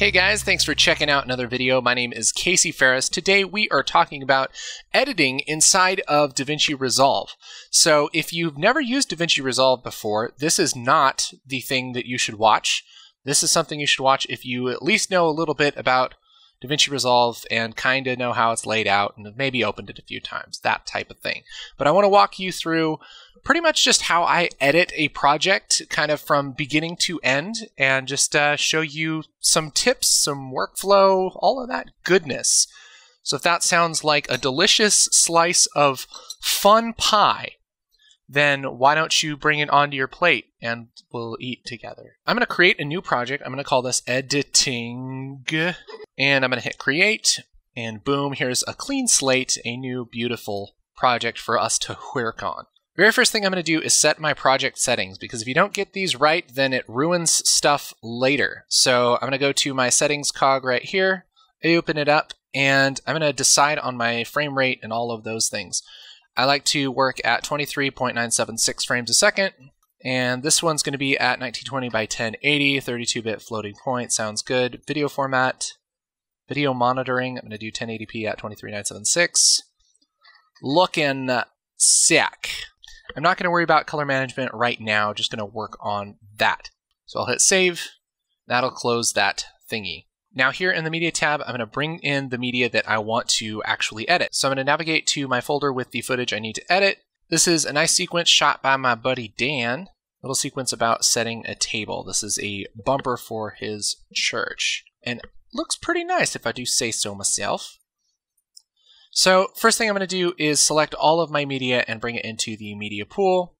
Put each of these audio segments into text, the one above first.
Hey guys, thanks for checking out another video. My name is Casey Faris. Today we are talking about editing inside of DaVinci Resolve. So if you've never used DaVinci Resolve before, this is not the thing that you should watch. This is something you should watch if you at least know a little bit about DaVinci Resolve and kind of know how it's laid out and maybe opened it a few times, that type of thing. But I want to walk you through pretty much just how I edit a project kind of from beginning to end and just uh, show you some tips, some workflow, all of that goodness. So if that sounds like a delicious slice of fun pie, then why don't you bring it onto your plate and we'll eat together. I'm going to create a new project. I'm going to call this editing and I'm going to hit create and boom, here's a clean slate, a new beautiful project for us to work on. Very first thing I'm going to do is set my project settings because if you don't get these right, then it ruins stuff later. So I'm going to go to my settings cog right here, I open it up, and I'm going to decide on my frame rate and all of those things. I like to work at 23.976 frames a second, and this one's going to be at 1920 by 1080, 32-bit floating point, sounds good. Video format, video monitoring, I'm going to do 1080p at 23.976. Looking sick. I'm not going to worry about color management right now, just going to work on that. So I'll hit save, that'll close that thingy. Now here in the media tab, I'm going to bring in the media that I want to actually edit. So I'm going to navigate to my folder with the footage I need to edit. This is a nice sequence shot by my buddy Dan, little sequence about setting a table. This is a bumper for his church and looks pretty nice if I do say so myself. So first thing I'm going to do is select all of my media and bring it into the media pool.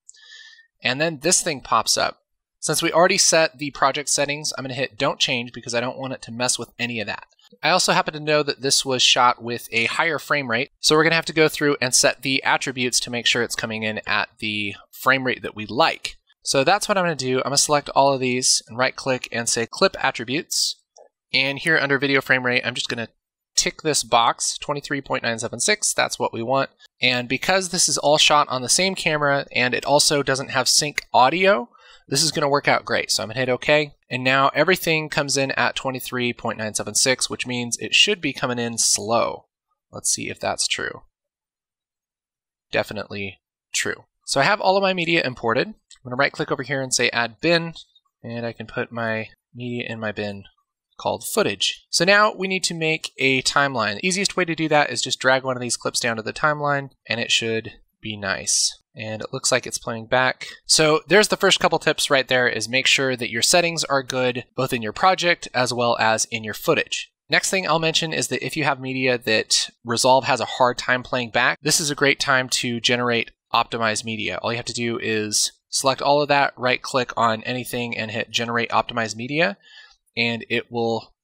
And then this thing pops up. Since we already set the project settings, I'm going to hit don't change because I don't want it to mess with any of that. I also happen to know that this was shot with a higher frame rate, so we're going to have to go through and set the attributes to make sure it's coming in at the frame rate that we like. So that's what I'm going to do. I'm going to select all of these and right click and say clip attributes. And here under video frame rate, I'm just going to tick this box, 23.976, that's what we want. And because this is all shot on the same camera and it also doesn't have sync audio, this is going to work out great. So I'm going to hit OK. And now everything comes in at 23.976, which means it should be coming in slow. Let's see if that's true. Definitely true. So I have all of my media imported. I'm going to right click over here and say add bin, and I can put my media in my bin called footage. So now we need to make a timeline. The easiest way to do that is just drag one of these clips down to the timeline and it should be nice. And it looks like it's playing back. So there's the first couple tips right there is make sure that your settings are good both in your project as well as in your footage. Next thing I'll mention is that if you have media that Resolve has a hard time playing back, this is a great time to generate optimized media. All you have to do is select all of that, right click on anything and hit generate optimized media and it will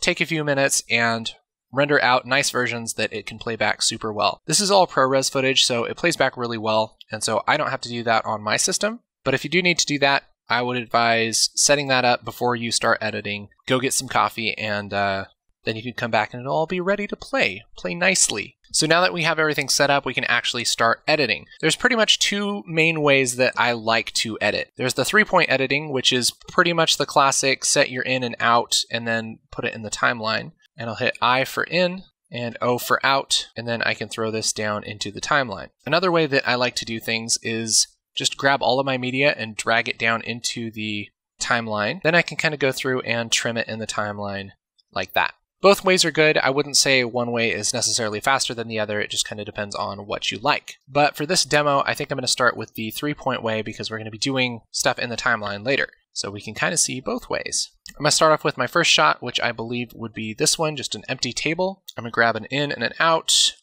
take a few minutes and render out nice versions that it can play back super well. This is all ProRes footage, so it plays back really well, and so I don't have to do that on my system. But if you do need to do that, I would advise setting that up before you start editing. Go get some coffee, and uh, then you can come back and it'll all be ready to play. Play nicely. So now that we have everything set up, we can actually start editing. There's pretty much two main ways that I like to edit. There's the three-point editing, which is pretty much the classic set your in and out and then put it in the timeline. And I'll hit I for in and O for out, and then I can throw this down into the timeline. Another way that I like to do things is just grab all of my media and drag it down into the timeline. Then I can kind of go through and trim it in the timeline like that. Both ways are good. I wouldn't say one way is necessarily faster than the other. It just kind of depends on what you like. But for this demo, I think I'm going to start with the three-point way because we're going to be doing stuff in the timeline later. So we can kind of see both ways. I'm going to start off with my first shot, which I believe would be this one, just an empty table. I'm going to grab an in and an out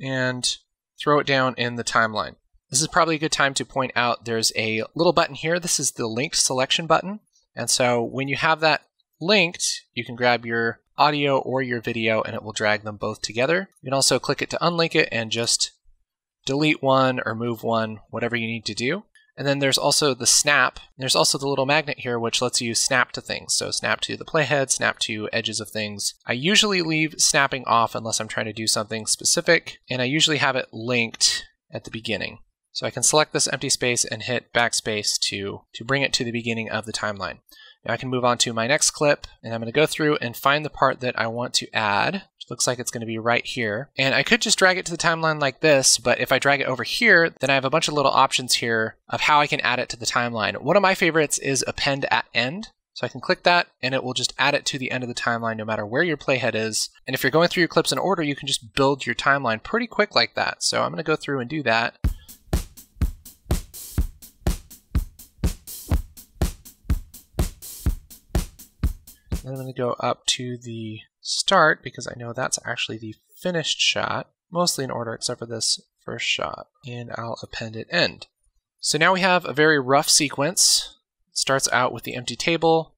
and throw it down in the timeline. This is probably a good time to point out there's a little button here. This is the linked selection button. And so when you have that linked, you can grab your audio or your video and it will drag them both together. You can also click it to unlink it and just delete one or move one, whatever you need to do. And then there's also the snap. There's also the little magnet here which lets you snap to things. So snap to the playhead, snap to edges of things. I usually leave snapping off unless I'm trying to do something specific, and I usually have it linked at the beginning. So I can select this empty space and hit backspace to, to bring it to the beginning of the timeline. Now I can move on to my next clip, and I'm going to go through and find the part that I want to add. Looks like it's going to be right here. And I could just drag it to the timeline like this, but if I drag it over here, then I have a bunch of little options here of how I can add it to the timeline. One of my favorites is append at end. So I can click that and it will just add it to the end of the timeline no matter where your playhead is. And if you're going through your clips in order, you can just build your timeline pretty quick like that. So I'm going to go through and do that. Then I'm going to go up to the start because I know that's actually the finished shot, mostly in order except for this first shot. And I'll append it end. So now we have a very rough sequence starts out with the empty table,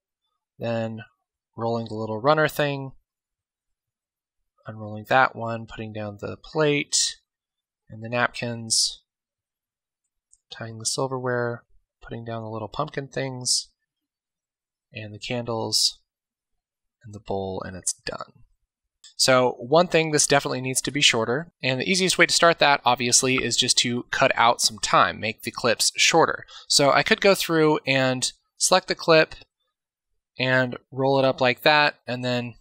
then rolling the little runner thing, unrolling that one, putting down the plate and the napkins, tying the silverware, putting down the little pumpkin things, and the candles, and the bowl, and it's done. So one thing, this definitely needs to be shorter, and the easiest way to start that, obviously, is just to cut out some time, make the clips shorter. So I could go through and select the clip and roll it up like that, and then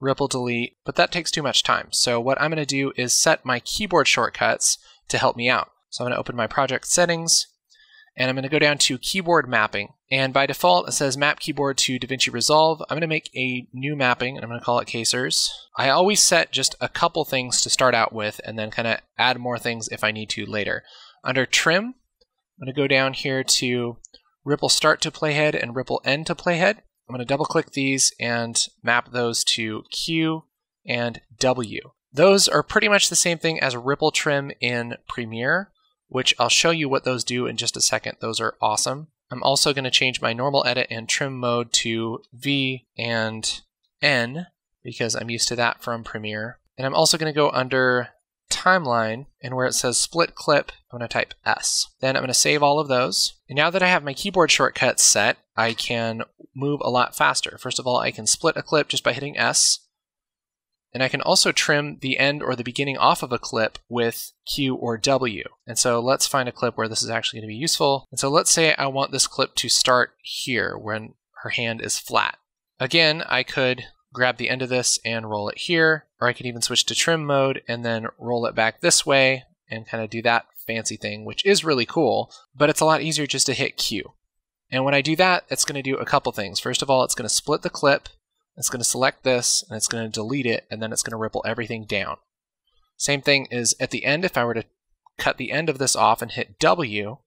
ripple delete, but that takes too much time. So what I'm going to do is set my keyboard shortcuts to help me out. So I'm going to open my project settings, and I'm going to go down to keyboard mapping. And by default, it says map keyboard to DaVinci Resolve. I'm going to make a new mapping, and I'm going to call it Kacers. I always set just a couple things to start out with, and then kind of add more things if I need to later. Under Trim, I'm going to go down here to Ripple Start to Playhead and Ripple End to Playhead. I'm going to double click these and map those to Q and W. Those are pretty much the same thing as Ripple Trim in Premiere, which I'll show you what those do in just a second. Those are awesome. I'm also going to change my normal edit and trim mode to V and N because I'm used to that from Premiere. And I'm also going to go under timeline and where it says split clip, I'm going to type S. Then I'm going to save all of those. And now that I have my keyboard shortcuts set, I can move a lot faster. First of all, I can split a clip just by hitting S. And I can also trim the end or the beginning off of a clip with Q or W. And so let's find a clip where this is actually going to be useful. And so let's say I want this clip to start here when her hand is flat. Again, I could grab the end of this and roll it here, or I could even switch to trim mode and then roll it back this way and kind of do that fancy thing, which is really cool, but it's a lot easier just to hit Q. And when I do that, it's going to do a couple things. First of all, it's going to split the clip it's going to select this and it's going to delete it and then it's going to ripple everything down. Same thing is at the end, if I were to cut the end of this off and hit W,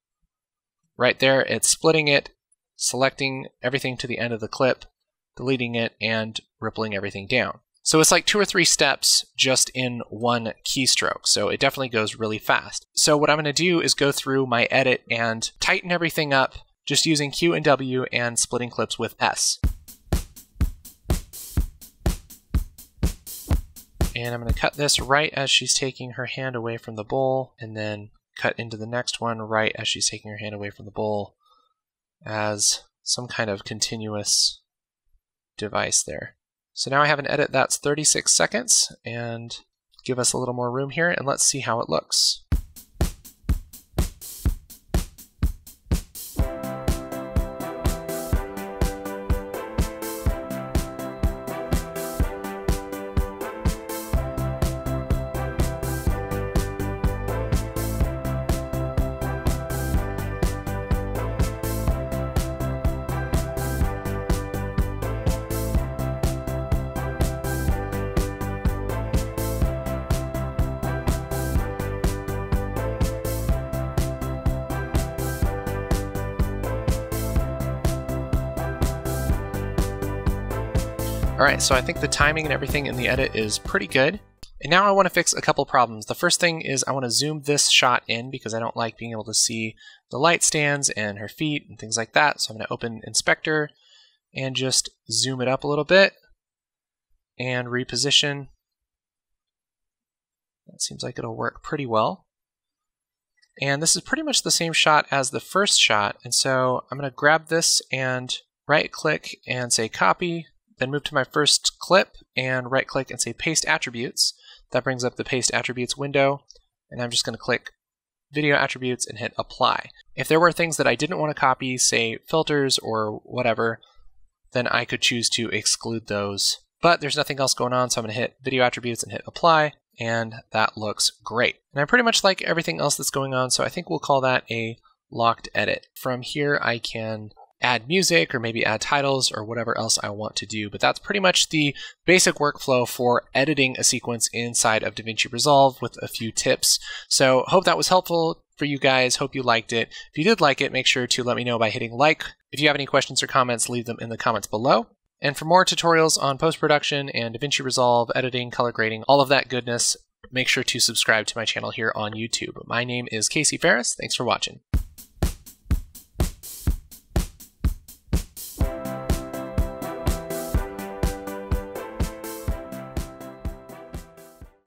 right there it's splitting it, selecting everything to the end of the clip, deleting it, and rippling everything down. So it's like two or three steps just in one keystroke. So it definitely goes really fast. So what I'm going to do is go through my edit and tighten everything up just using Q and W and splitting clips with S. And I'm going to cut this right as she's taking her hand away from the bowl, and then cut into the next one right as she's taking her hand away from the bowl as some kind of continuous device there. So now I have an edit that's 36 seconds, and give us a little more room here, and let's see how it looks. Alright, so I think the timing and everything in the edit is pretty good. And now I want to fix a couple problems. The first thing is I want to zoom this shot in because I don't like being able to see the light stands and her feet and things like that. So I'm going to open Inspector and just zoom it up a little bit and reposition. That seems like it'll work pretty well. And this is pretty much the same shot as the first shot. And so I'm going to grab this and right click and say copy, then move to my first clip and right click and say paste attributes. That brings up the paste attributes window and I'm just going to click video attributes and hit apply. If there were things that I didn't want to copy, say filters or whatever, then I could choose to exclude those. But there's nothing else going on, so I'm going to hit video attributes and hit apply, and that looks great. And I pretty much like everything else that's going on, so I think we'll call that a locked edit. From here, I can add music or maybe add titles or whatever else I want to do. But that's pretty much the basic workflow for editing a sequence inside of DaVinci Resolve with a few tips. So hope that was helpful for you guys. Hope you liked it. If you did like it, make sure to let me know by hitting like. If you have any questions or comments, leave them in the comments below. And for more tutorials on post-production and DaVinci Resolve, editing, color grading, all of that goodness, make sure to subscribe to my channel here on YouTube. My name is Casey Faris. Thanks for watching.